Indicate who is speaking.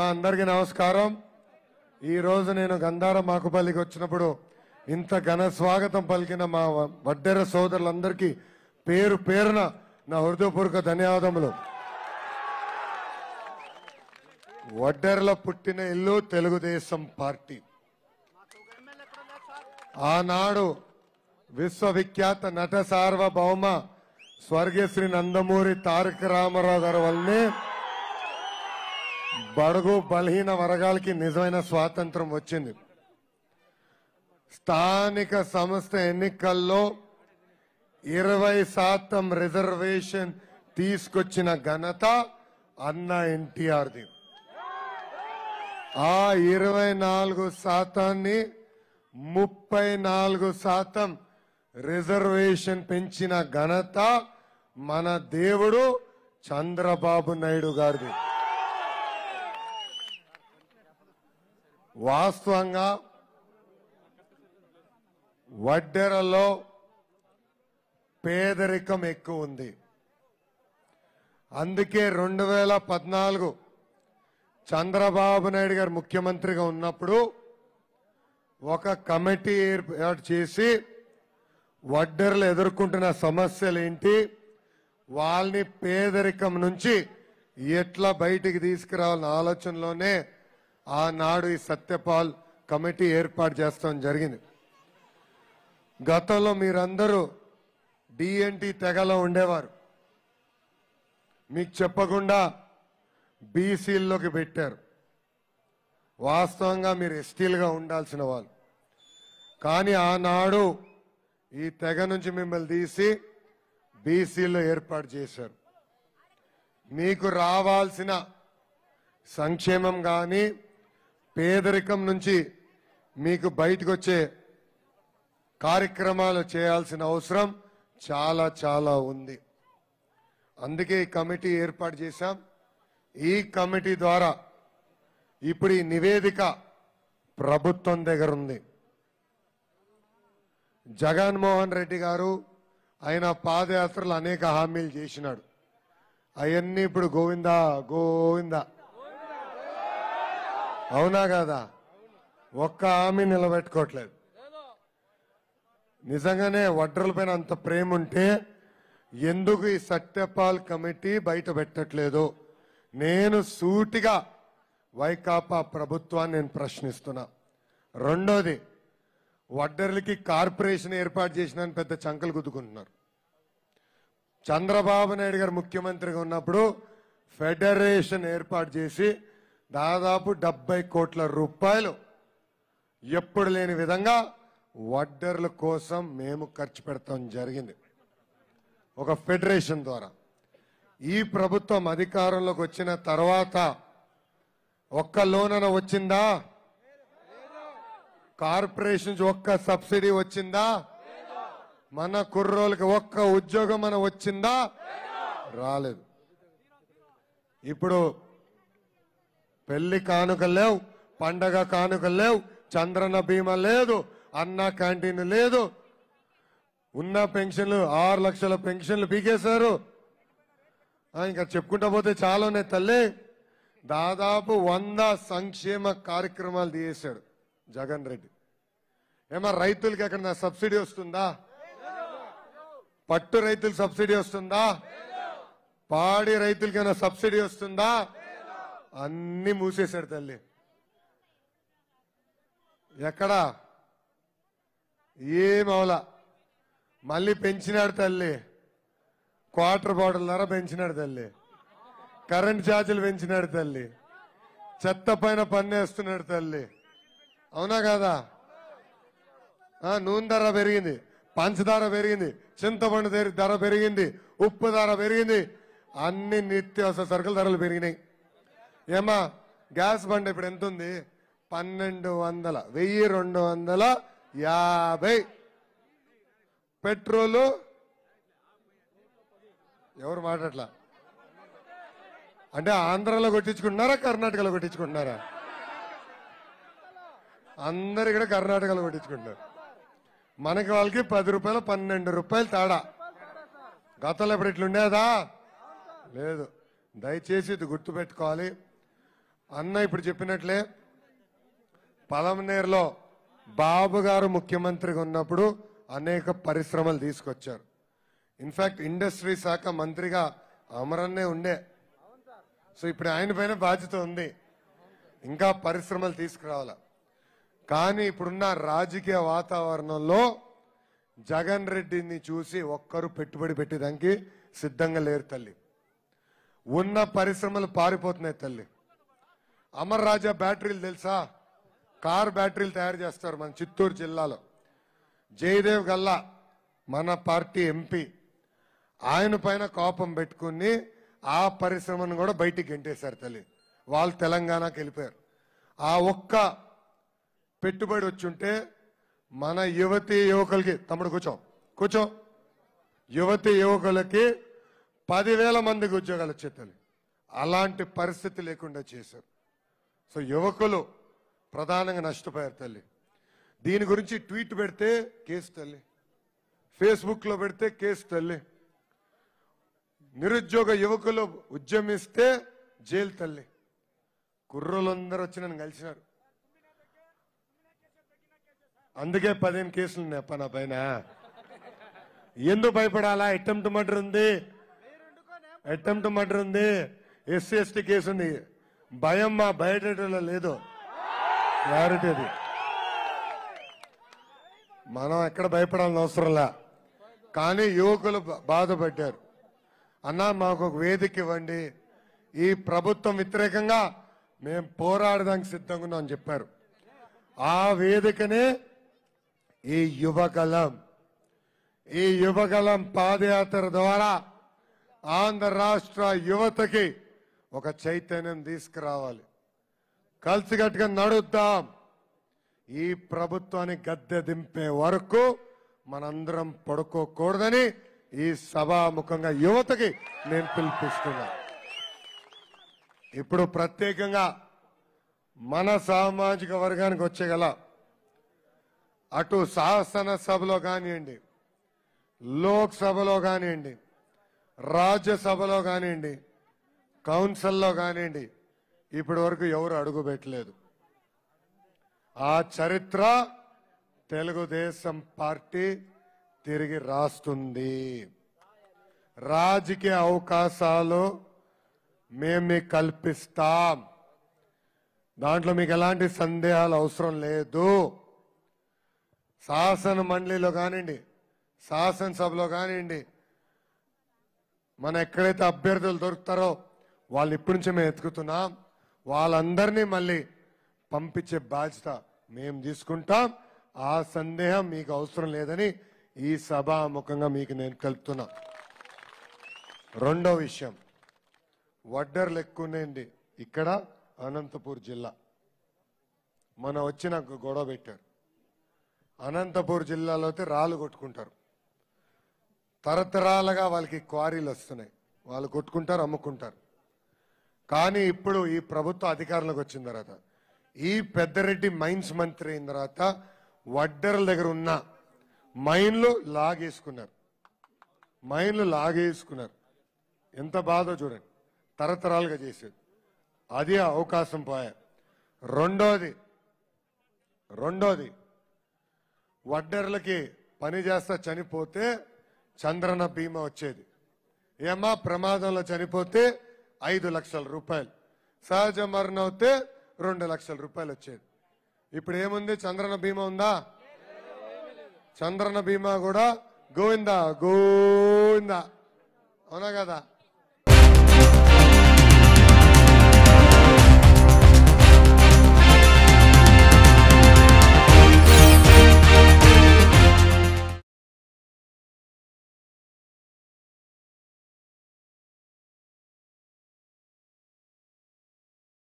Speaker 1: మా అందరికీ నమస్కారం. ఈరోజు నేను గంధారం మాకుపల్లికి వచ్చినప్పుడు ఇంత ఘన స్వాగతం పలికిన మా వడ్డెర సోదరులందరికీ పేరు పేరున నా హృదయపూర్వక ధన్యవాదములు. వడ్డెరలో పుట్టిన ఇల్లు తెలుగుదేశం పార్టీ. ఆనాడు విశ్వవిఖ్యాత నట సార్వభౌమ స్వర్గశ్రీ నందమూరి తారక రామారావు గారి వల్లనే బడుగు బలహీన వర్గాలకి నిజమైన స్వాతంత్రం వచ్చింది. స్థానిక సంస్థ ఎన్నికల్లో ఇరవై శాతం రిజర్వేషన్ తీసుకొచ్చిన ఘనత అన్న ఎన్టీఆర్ది. ఆ ఇరవై నాలుగు శాతాన్ని ముప్పై నాలుగు శాతం రిజర్వేషన్ పెంచిన ఘనత మన దేవుడు చంద్రబాబు నాయుడు గారిది. వాస్తవంగా వడ్డెరలో పేదరికం ఎక్కువ ఉంది. అందుకే రెండు వేల పద్నాలుగు చంద్రబాబు నాయుడు గారు ముఖ్యమంత్రిగా ఉన్నప్పుడు ఒక కమిటీ ఏర్పాటు చేసి వడ్డెరలు ఎదుర్కొంటున్న సమస్యలు ఏంటి వాళ్ళని పేదరికం నుంచి ఎట్లా బయటికి తీసుకురావాలన్న ఆలోచనలోనే ఆనాడు ఈ సత్యపాల్ కమిటీ ఏర్పాటు చేస్తాం జరిగింది. గతంలో మీరందరూ డిఎన్టీ తెగలో ఉండేవారు. మీకు చెప్పకుండా బీసీల్లోకి పెట్టారు. వాస్తవంగా మీరు ఎస్టీలుగా ఉండాల్సిన వాళ్ళు. కానీ ఆనాడు ఈ తెగ నుంచి మిమ్మల్ని తీసి బీసీలో ఏర్పాటు చేశారు. మీకు రావాల్సిన సంక్షేమం కానీ పేదరికం నుంచి మీకు బయటకు వచ్చే కార్యక్రమాలు చేయాల్సిన అవసరం చాలా చాలా ఉంది. అందుకే ఈ కమిటీ ఏర్పాటు చేశాం. ఈ కమిటీ ద్వారా ఇప్పుడు ఈ నివేదిక ప్రభుత్వం దగ్గర ఉంది. జగన్మోహన్ రెడ్డి గారు ఆయన పాదయాత్రలు అనేక హామీలు చేసినాడు. అవన్నీ ఇప్పుడు గోవిందా గోవిందా అవునా కదా? ఒక్క ఆమె నిలబెట్టుకోవట్లేదు. నిజంగానే వడ్రల పైన అంత ప్రేమ ఉంటే ఎందుకు ఈ సత్యపాల్ కమిటీ బయట పెట్టట్లేదు? నేను సూటిగా వైకాపా ప్రభుత్వాన్ని నేను ప్రశ్నిస్తున్నా. రెండోది వడ్డర్లకి కార్పొరేషన్ ఏర్పాటు చేసిన పెద్ద చంకలు గుద్దుకుంటున్నారు. చంద్రబాబు నాయుడు గారు ముఖ్యమంత్రిగా ఉన్నప్పుడు ఫెడరేషన్ ఏర్పాటు చేసి దాదాపు డెబ్బై కోట్ల రూపాయలు ఎప్పుడు లేని విధంగా వడ్డర్ల కోసం మేము ఖర్చు పెడతాం జరిగింది. ఒక ఫెడరేషన్ ద్వారా. ఈ ప్రభుత్వం అధికారంలోకి వచ్చిన తర్వాత ఒక్క లోనన వచ్చిందా? కార్పొరేషన్ ఒక్క సబ్సిడీ వచ్చిందా? మన కుర్రోళ్ళకి ఒక్క ఉద్యోగం మన వచ్చిందా? రాలేదు. ఇప్పుడు పెళ్ళి కానుకలు లేవు పండగ కానుకలు లేవు చంద్రన బీమా లేదు అన్న క్యాంటీన్ లేదు. ఉన్న పెన్షన్లు ఆరు లక్షల పెన్షన్లు పీకేశారు. ఇంకా చెప్పుకుంటా పోతే చాలా ఉన్నాయి తల్లి. దాదాపు వంద సంక్షేమ కార్యక్రమాలు తీసేశాడు జగన్ రెడ్డి. ఏమో రైతులకి ఎక్కడ సబ్సిడీ వస్తుందా? పట్టు రైతులు సబ్సిడీ వస్తుందా? పాడి రైతులకైనా సబ్సిడీ వస్తుందా? అన్ని మూసేశాడు తల్లి. ఎక్కడా? ఏం మళ్ళీ పెంచినాడు తల్లి. క్వార్టర్ బాటిల్ ధర పెంచినాడు తల్లి. కరెంట్ ఛార్జీలు పెంచినాడు తల్లి. చెత్త పైన పన్నేస్తున్నాడు తల్లి. అవునా కాదా? నూనె ధర పెరిగింది పంచదార పెరిగింది చింతపండు ధర- ధర పెరిగింది ఉప్పు ధర పెరిగింది. అన్ని నిత్యావసర సరుకుల ధరలు పెరిగినాయి. ఏమా గ్యాస్ బండి ఇప్పుడు ఎంత ఉంది పన్నెండు వందల వెయ్యి రెండు వందల యాభై. పెట్రోలు? ఎవరు మాట్లాడలా? అంటే ఆంధ్రాలో కొట్టించుకుంటున్నారా కర్ణాటకలో కొట్టించుకుంటున్నారా? అందరు ఇక్కడ కర్ణాటకలో కొట్టించుకుంటున్నారు. మనకి వాళ్ళకి పది రూపాయలు పన్నెండు రూపాయలు తేడా. గతంలో ఇప్పుడు ఇట్లుండేదా? లేదు. దయచేసి ఇది గుర్తుపెట్టుకోవాలి. అన్న ఇప్పుడు చెప్పినట్లే పలమనేరులో బాబు గారు ముఖ్యమంత్రిగా ఉన్నప్పుడు అనేక పరిశ్రమలు తీసుకొచ్చారు. ఇన్ఫాక్ట్ ఇండస్ట్రీ శాఖ మంత్రిగా అమరన్నే ఉండే. సో ఇప్పుడు ఆయన పైన బాధ్యత ఉంది. ఇంకా పరిశ్రమలు తీసుకురావాల. కానీ ఇప్పుడున్న రాజకీయ వాతావరణంలో జగన్ రెడ్డిని చూసి ఒక్కరు పెట్టుబడి పెట్టేదానికి సిద్ధంగా లేరు తల్లి. ఉన్న పరిశ్రమలు పారిపోతున్నాయి తల్లి. అమర్ రాజా బ్యాటరీలు తెలుసా? కార్ బ్యాటరీలు తయారు చేస్తారు మన చిత్తూరు జిల్లాలో. జయదేవ్ గల్లా మన పార్టీ ఎంపీ ఆయన పైన కోపం పెట్టుకుని ఆ పరిశ్రమను కూడా బయటికి గెంటేశారు తల్లి. వాళ్ళు తెలంగాణకి వెళ్ళిపోయారు. ఆ ఒక్క పెట్టుబడి వచ్చుంటే మన యువతి యువకులకి తమ్ముడు కూర్చో కూర్చో. యువతి యువకులకి పదివేల మందికి ఉద్యోగాలు వచ్చే తల్లి. అలాంటి పరిస్థితి లేకుండా చేశారు. సో యువకులు ప్రధానంగా నష్టపోయారు తల్లి. దీని గురించి ట్వీట్ పెడితే కేసు తల్లి. ఫేస్బుక్లో పెడితే కేసు తల్లి. నిరుద్యోగ యువకులు ఉద్యమిస్తే జైలు తల్లి. కుర్రోళ్ళందరూ వచ్చి నన్ను కలిసినారు. అందుకే పదిహేను కేసులు ఉన్నాయి అప్ప నా పైన. ఎందుకు భయపడాలా? అటెంప్ట్ మర్డర్ ఉంది. అటెంప్ట్ మర్డర్ ఉంది. ఎస్సీ ఎస్టీ కేసు ఉంది. భయం మా బయటలో లేదు. క్లారిటీ అది. మనం ఎక్కడ భయపడాల్సిన అవసరంలా కానీ యువకులు బాధపడ్డారు. అన్నా మాకు ఒక వేదిక ఇవ్వండి. ఈ ప్రభుత్వం వ్యతిరేకంగా మేము పోరాడడానికి సిద్ధంగా ఉన్నాం అని చెప్పారు. ఆ వేదికనే ఈ యువకలం ఈ యువకలం పాదయాత్ర ద్వారా ఆంధ్ర రాష్ట్ర యువతకి ఒక చైతన్యం తీసుకురావాలి. కలిసికట్టుగా నడుద్దాం. ఈ ప్రభుత్వాన్ని గద్దె దింపే వరకు మనందరం పడుకోకూడదని ఈ సభాముఖంగా యువతకి నేను పిలిపిస్తున్నా. ఇప్పుడు ప్రత్యేకంగా మన సామాజిక వర్గానికి వచ్చేగల అటు శాసన సభలో కానివ్వండి లోక్సభలో కానివ్వండి రాజ్యసభలో కానివ్వండి కౌన్సిల్లో కానివ్వండి ఇప్పటి వరకు ఎవరు అడుగు పెట్టలేదు ఆ చరిత్ర తెలుగుదేశం పార్టీ తిరిగి రాస్తుంది. రాజకీయ అవకాశాలు మేము మీకు కల్పిస్తాం. దాంట్లో మీకు ఎలాంటి సందేహాలు అవసరం లేదు. శాసన మండలిలో కానివ్వండి శాసనసభలో కానివ్వండి మన ఎక్కడైతే అభ్యర్థులు దొరుకుతారో వాళ్ళు ఇప్పటి నుంచే మేము ఎత్తుకుతున్నాం. వాళ్ళందరినీ మళ్ళీ పంపించే బాధ్యత మేము తీసుకుంటాం. ఆ సందేహం మీకు అవసరం లేదని ఈ సభాముఖంగా మీకు నేను కలుపుతున్నా. రెండో విషయం. వడ్డర్లు ఎక్కువనేంది ఇక్కడ అనంతపూర్ జిల్లా. మన వచ్చిన గొడవ పెట్టారు. అనంతపూర్ జిల్లాలో అయితే రాళ్ళు కొట్టుకుంటారు. తరతరాలుగా వాళ్ళకి క్వారీలు వస్తున్నాయి. వాళ్ళు కొట్టుకుంటారు అమ్ముకుంటారు. కానీ ఇప్పుడు ఈ ప్రభుత్వ అధికారంలోకి వచ్చిన తర్వాత ఈ పెద్దరెడ్డి మైన్స్ మంత్రి అయిన తర్వాత వడ్డర్ల దగ్గర ఉన్న మైన్లు లాగేసుకున్నారు. మైన్లు లాగేసుకున్నారు. ఎంత బాధో చూడండి. తరతరాలుగా చేసేది. అది అవకాశం పోయా. రెండోది రెండోది వడ్డర్లకి పని చేస్తా చనిపోతే చంద్రన బీమా వచ్చేది. ఏమా ప్రమాదంలో చనిపోతే ఐదు లక్షల రూపాయలు. సహజ మరణం అవుతే రెండు లక్షల రూపాయలు వచ్చేది. ఇప్పుడు ఏముంది? చంద్రన బీమా ఉందా? చంద్రన బీమా కూడా గోవిందా? గోవిందా. అవునా కదా?